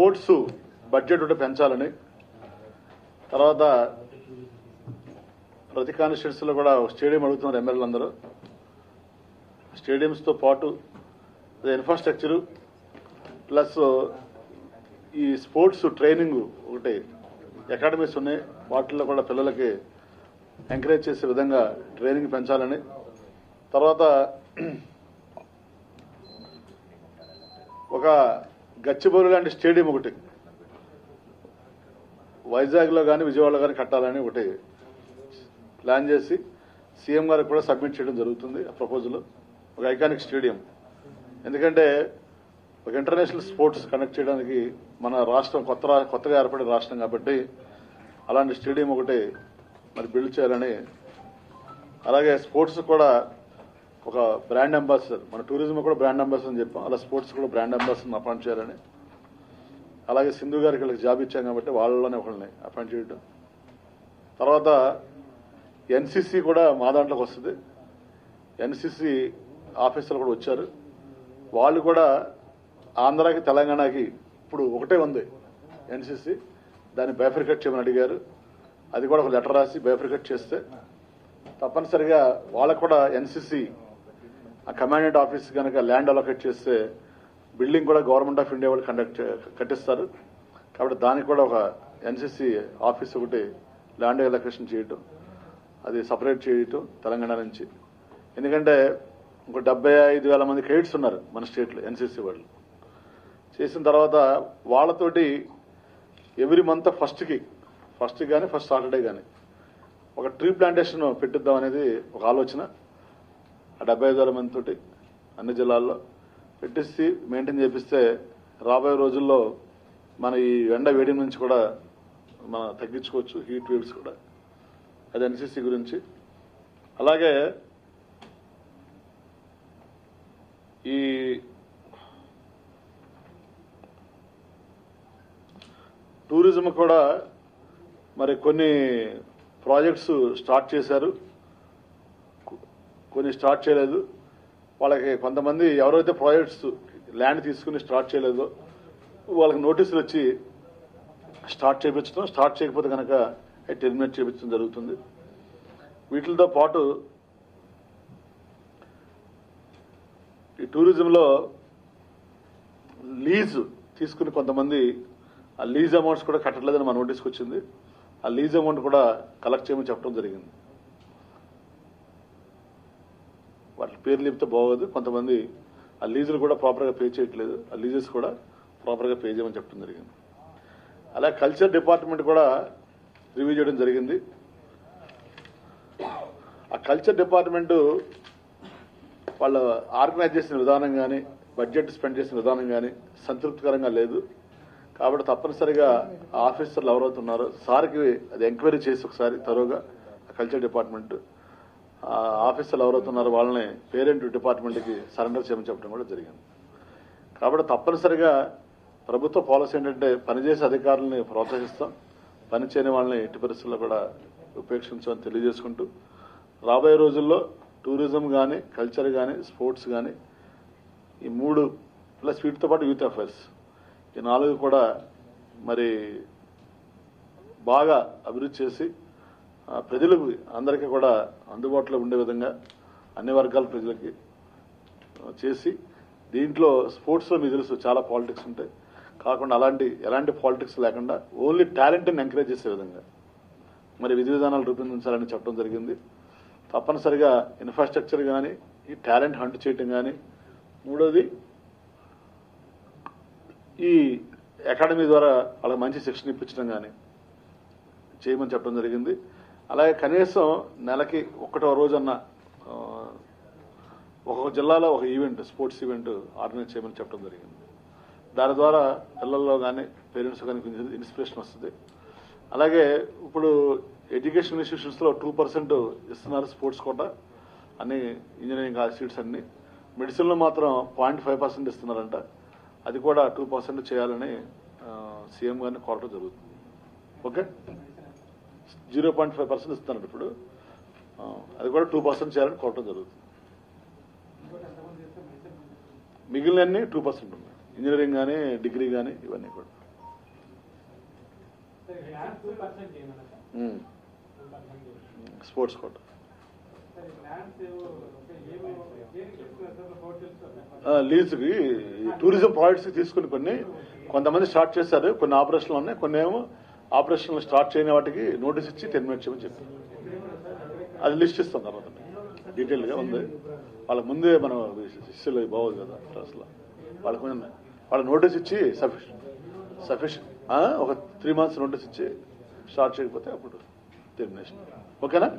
Sports budget ఒకటి పెంచాలని. తర్వాత ప్రతి కాన్స్టిట్యూన్సీలో కూడా స్టేడియం అడుగుతున్నారు ఎమ్మెల్యేలు అందరూ. స్టేడియంస్తో పాటు ఇన్ఫ్రాస్ట్రక్చరు ప్లస్ ఈ స్పోర్ట్స్ ట్రైనింగ్ ఒకటి అకాడమీస్ ఉన్నాయి. వాటిల్లో కూడా పిల్లలకి ఎంకరేజ్ చేసే విధంగా ట్రైనింగ్ పెంచాలని. తర్వాత ఒక గచ్చిబౌలి లాంటి స్టేడియం ఒకటి. వైజాగ్లో కానీ విజయవాడలో కానీ కట్టాలని ఒకటి ప్లాన్ చేసి సీఎం గారికి కూడా సబ్మిట్ చేయడం జరుగుతుంది ఆ ప్రపోజల్. ఒక ఐకానిక్ స్టేడియం. ఎందుకంటే ఒక ఇంటర్నేషనల్ స్పోర్ట్స్ కనెక్ట్ చేయడానికి మన రాష్ట్రం కొత్త కొత్తగా ఏర్పడిన రాష్ట్రం కాబట్టి అలాంటి స్టేడియం ఒకటి మరి బిల్డ్ చేయాలని అలాగే స్పోర్ట్స్ కూడా ఒక బ్రాండ్ అంబాసిడర్. మన టూరిజం కూడా బ్రాండ్ అంబాసిడర్ అని చెప్పాం. అలా స్పోర్ట్స్ కూడా బ్రాండ్ అంబాసిడర్ అపాయింట్ చేయాలని. అలాగే సింధు గారికి వీళ్ళకి జాబ్ ఇచ్చాం కాబట్టి వాళ్ళలోనే ఒకళ్ళని అపాయింట్ చేయడం తర్వాత ఎన్సీసీ కూడా మా దాంట్లోకి వస్తుంది. ఎన్సీసీ ఆఫీసర్లు కూడా వచ్చారు. వాళ్ళు కూడా ఆంధ్రాకి తెలంగాణకి ఇప్పుడు ఒకటే ఉంది ఎన్సీసీ. దాన్ని బైఫ్రికేట్ చేయమని అడిగారు. అది కూడా ఒక లెటర్ రాసి బైఫ్రికేట్ చేస్తే తప్పనిసరిగా వాళ్ళకు కూడా ఎన్సీసీ ఆ కమాండెంట్ ఆఫీస్ కనుక ల్యాండ్ అలొకేట్ చేస్తే బిల్డింగ్ కూడా గవర్నమెంట్ ఆఫ్ ఇండియా వాళ్ళు కండక్ట్ కట్టిస్తారు. కాబట్టి దానికి కూడా ఒక ఎన్సీసీ ఆఫీస్ ఒకటి ల్యాండ్ అలొకేషన్ చేయటం అది సపరేట్ చేయటం తెలంగాణ నుంచి. ఎందుకంటే ఇంకో డెబ్బై ఐదు వేల మంది క్రెడిట్స్ ఉన్నారు మన స్టేట్లో ఎన్సీసీ వాళ్ళు. చేసిన తర్వాత వాళ్ళతోటి ఎవ్రీ మంత్ ఫస్ట్కి ఫస్ట్ కానీ ఫస్ట్ సాటర్డే కానీ ఒక ట్రీ ప్లాంటేషన్ పెట్టిద్దాం అనేది ఒక ఆలోచన. డెబ్బై ఐదు వేల మంది తోటి అన్ని జిల్లాల్లో పెట్టిస్తే మెయింటైన్ చేపిస్తే రాబోయే రోజుల్లో మన ఈ ఎండ వేడి నుంచి కూడా మనం తగ్గించుకోవచ్చు హీట్ వేవ్స్ కూడా. అది ఎన్సీసీ గురించి. అలాగే ఈ టూరిజం కూడా మరి కొన్ని ప్రాజెక్ట్స్ స్టార్ట్ చేశారు. కొన్ని స్టార్ట్ చేయలేదు. వాళ్ళకి కొంతమంది ఎవరైతే ప్రాజెక్ట్స్ ల్యాండ్ తీసుకుని స్టార్ట్ చేయలేదో వాళ్ళకి నోటీసులు వచ్చి స్టార్ట్ చేయించడం స్టార్ట్ చేయకపోతే కనుక టెర్మినేట్ చేయించడం జరుగుతుంది. వీటితో పాటు ఈ టూరిజంలో లీజ్ తీసుకుని కొంతమంది ఆ లీజ్ అమౌంట్స్ కూడా కట్టలేదని మా నోటీస్కి వచ్చింది. ఆ లీజ్ అమౌంట్ కూడా కలెక్ట్ చేయమని చెప్పడం జరిగింది. వాటి పేర్లు చెప్తే బాగోదు. కొంతమంది ఆ లీజులు కూడా ప్రాపర్గా పే చేయట్లేదు. ఆ లీజెస్ కూడా ప్రాపర్గా పే చేయమని చెప్పడం జరిగింది. అలా కల్చర్ డిపార్ట్మెంట్ కూడా రివ్యూ చేయడం జరిగింది. ఆ కల్చర్ డిపార్ట్మెంట్ వాళ్ళ ఆర్గనైజ్ చేసిన విధానం కానీ బడ్జెట్ స్పెండ్ చేసిన విధానం కానీ సంతృప్తికరంగా లేదు. కాబట్టి తప్పనిసరిగా ఆ ఆఫీసర్లు ఎవరైతే సార్కి అది ఎంక్వైరీ చేసి ఒకసారి తరువుగా కల్చర్ డిపార్ట్మెంట్ ఆఫీసర్లు ఎవరవుతున్నారు వాళ్ళని పేరెంట్ డిపార్ట్మెంట్కి సరెండర్ చేయమని చెప్పడం కూడా జరిగింది. కాబట్టి తప్పనిసరిగా ప్రభుత్వ పాలసీ ఏంటంటే పనిచేసే అధికారులని ప్రోత్సహిస్తాం. పనిచేయని వాళ్ళని ఎట్టి పరిస్థితుల్లో కూడా ఉపేక్షించమని తెలియజేసుకుంటూ రాబోయే రోజుల్లో టూరిజం కానీ కల్చర్ కానీ స్పోర్ట్స్ కానీ ఈ మూడు ప్లస్ వీటితో పాటు యూత్ అఫైర్స్ ఈ నాలుగు కూడా మరి బాగా అభివృద్ధి చేసి ప్రజలకు అందరికీ కూడా అందుబాటులో ఉండే విధంగా అన్ని వర్గాల ప్రజలకి చేసి దీంట్లో స్పోర్ట్స్లో మీకు తెలుసు చాలా పాలిటిక్స్ ఉంటాయి. కాకుండా అలాంటి ఎలాంటి పాలిటిక్స్ లేకుండా ఓన్లీ టాలెంట్ని ఎంకరేజ్ చేసే విధంగా మరి విధి విధానాలు రూపొందించాలని చెప్పడం జరిగింది. తప్పనిసరిగా ఇన్ఫ్రాస్ట్రక్చర్ కానీ ఈ టాలెంట్ హంట్ చేయటం కానీ మూడోది ఈ అకాడమీ ద్వారా వాళ్ళకి మంచి శిక్షణ ఇప్పించడం కానీ చేయమని చెప్పడం జరిగింది. అలాగే కనీసం నెలకి ఒకటో రోజన్న ఒక్కొక్క జిల్లాలో ఒక ఈవెంట్ స్పోర్ట్స్ ఈవెంట్ ఆర్గనైజ్ చేయమని చెప్పడం జరిగింది. దాని ద్వారా పిల్లల్లో కానీ పేరెంట్స్ కానీ కొంచెం ఇన్స్పిరేషన్ వస్తుంది. అలాగే ఇప్పుడు ఎడ్యుకేషన్ ఇన్స్టిట్యూషన్స్లో టూ పర్సెంట్ ఇస్తున్నారు స్పోర్ట్స్ కోట అన్ని ఇంజనీరింగ్ సీట్స్ అన్ని. మెడిసిన్లో మాత్రం పాయింట్ ఫైవ్ పర్సెంట్ ఇస్తున్నారంట. అది కూడా టూ పర్సెంట్ చేయాలని సీఎం గారిని కోరటం జరుగుతుంది. Okay? Zero point five percent ఇస్తున్నారు ఇప్పుడు. అది కూడా టూ పర్సెంట్ చేయాలని కోరటం జరుగుతుంది. మిగిలినన్నీ టూ పర్సెంట్ ఉన్నాయి. ఇంజనీరింగ్ కానీ డిగ్రీ కానీ ఇవన్నీ కూడా. Sports quota. లీజుకి టూరిజం ప్రాజెక్ట్స్ తీసుకుని కొన్ని కొంతమంది స్టార్ట్ చేశారు. కొన్ని ఆపరేషన్లు ఉన్నాయి కొన్ని ఏమో ఆపరేషన్లు స్టార్ట్ చేయని వాటికి నోటీస్ ఇచ్చి టెర్మినేట్ చేయమని చెప్పారు. అది లిస్ట్ ఇస్తాం తర్వాత డీటెయిల్గా ఉంది. వాళ్ళకి ముందే మనం శిష్యులు బాగోదు కదా అసలు వాళ్ళకి కొంచెం వాళ్ళకి నోటీస్ ఇచ్చి సఫిషియెంట్. సఫిషియెంట్. ఒక త్రీ మంత్స్ నోటీస్ ఇచ్చి స్టార్ట్ చేయకపోతే అప్పుడు టెర్మినేషన్. ఓకేనా?